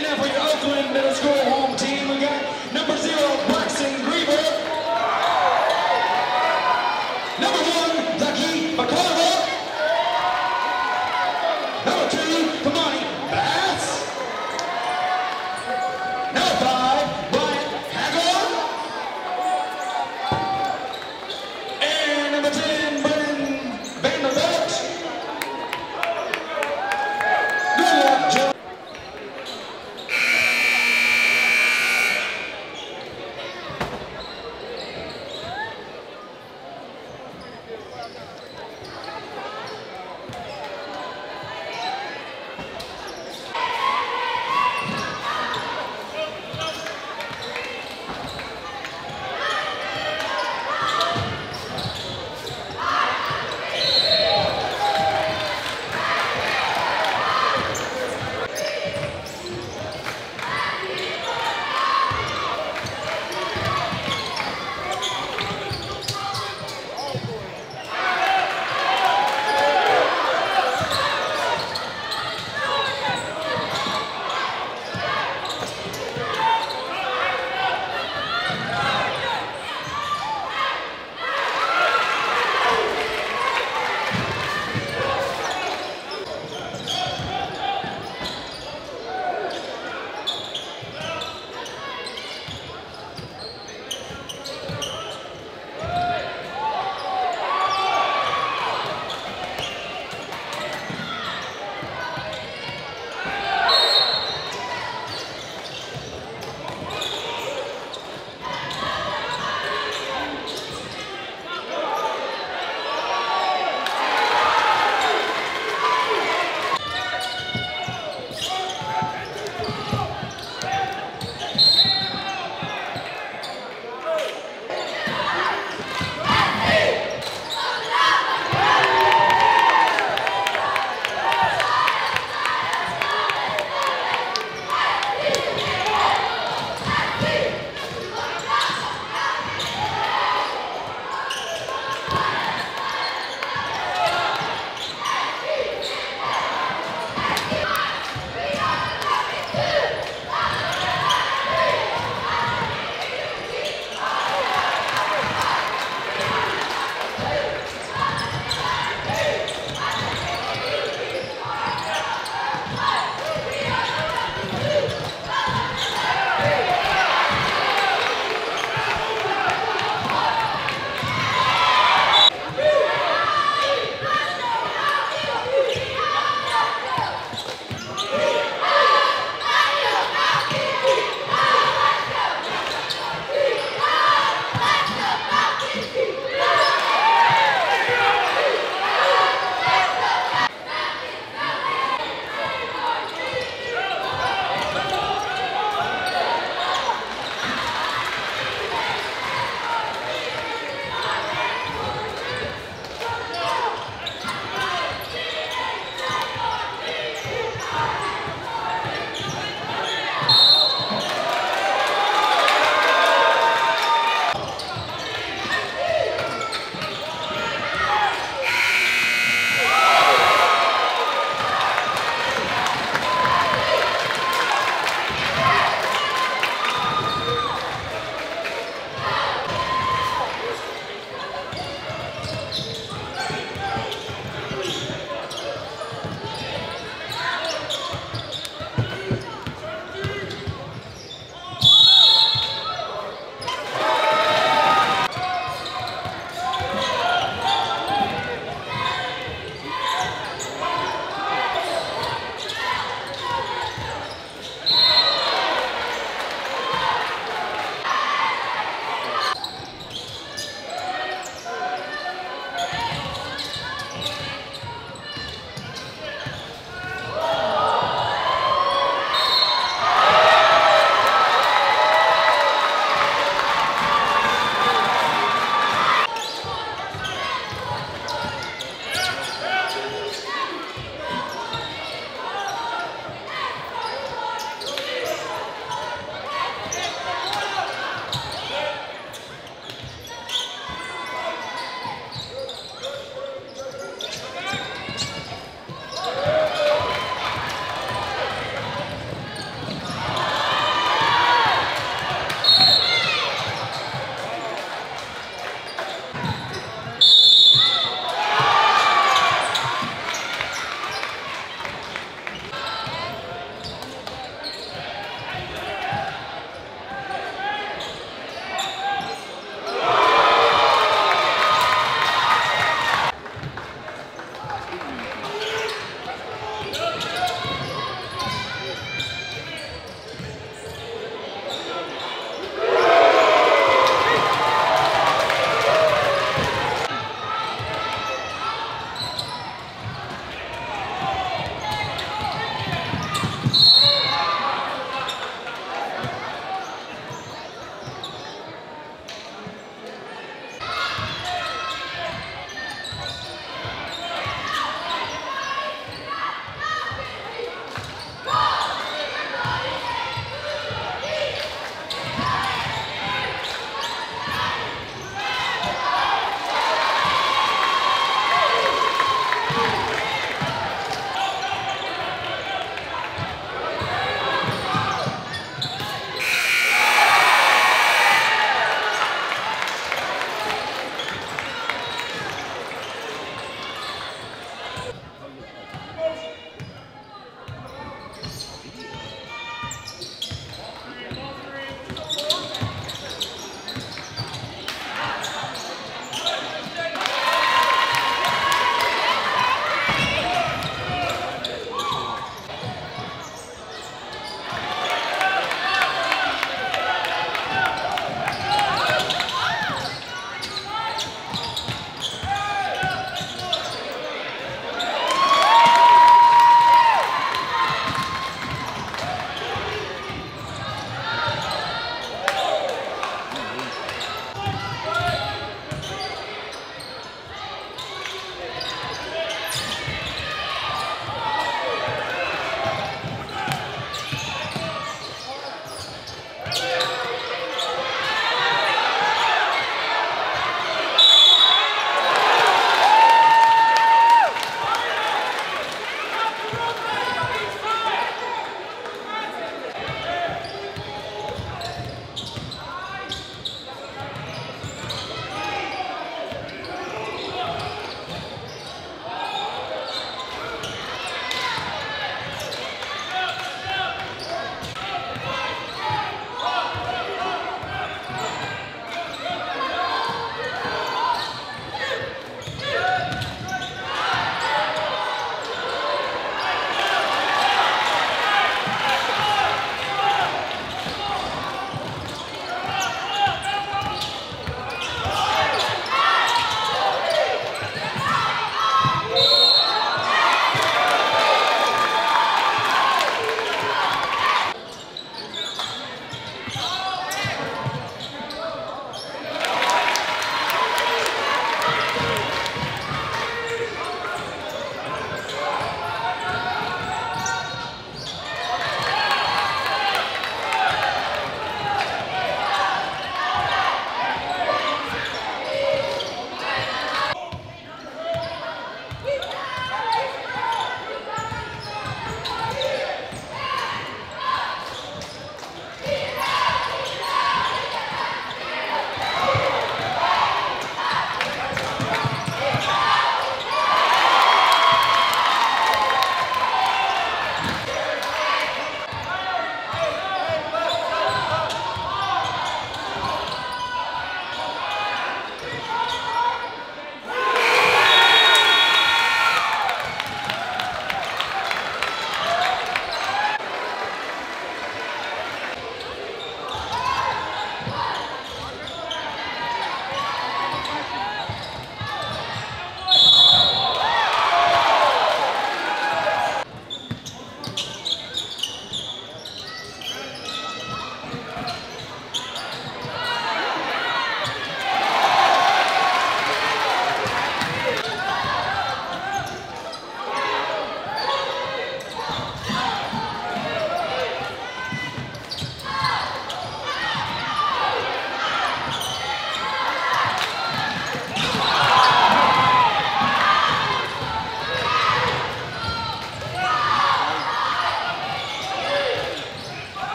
And for your Oakland Middle School